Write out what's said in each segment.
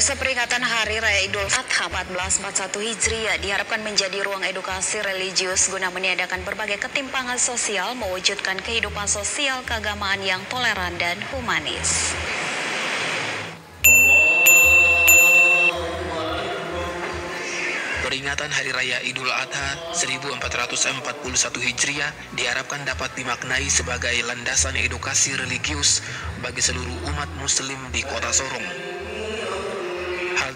peringatan Hari Raya Idul Adha 1441 Hijriah diharapkan menjadi ruang edukasi religius guna meniadakan berbagai ketimpangan sosial, mewujudkan kehidupan sosial keagamaan yang toleran dan humanis. Peringatan Hari Raya Idul Adha 1441 Hijriah diharapkan dapat dimaknai sebagai landasan edukasi religius bagi seluruh umat muslim di kota Sorong.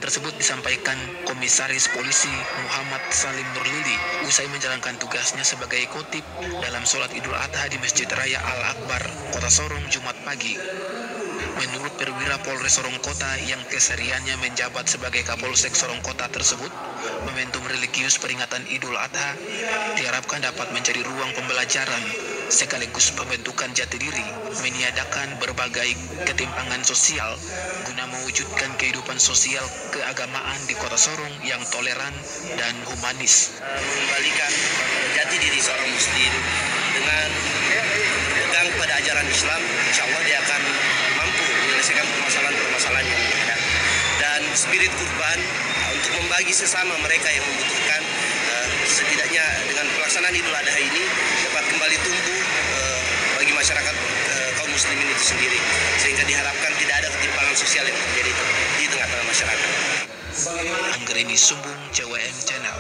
Tersebut disampaikan Komisaris Polisi Muhammad Salim Nurlili usai menjalankan tugasnya sebagai kotip dalam sholat Idul Adha di Masjid Raya Al-Akbar, Kota Sorong, Jumat pagi. Menurut perwira Polres Sorong Kota yang keseriannya menjabat sebagai Kapolsek Sorong Kota tersebut, momentum religius peringatan Idul Adha diharapkan dapat menjadi ruang pembelajaran sekaligus pembentukan jati diri, meniadakan berbagai ketimpangan sosial guna mewujudkan kehidupan sosial keagamaan di Kota Sorong yang toleran dan humanis. Mengembalikan jati diri seorang muslim dengan pegang pada ajaran Islam, insya Allah dia akan spirit kurban untuk membagi sesama mereka yang membutuhkan uh, setidaknya dengan pelaksanaan Idul Adha ini dapat kembali tumbuh uh, bagi masyarakat uh, kaum muslimin itu sendiri sehingga diharapkan tidak ada ketimpangan sosial yang terjadi di tengah-tengah masyarakat. Anggerini Sumbung, JWM Channel.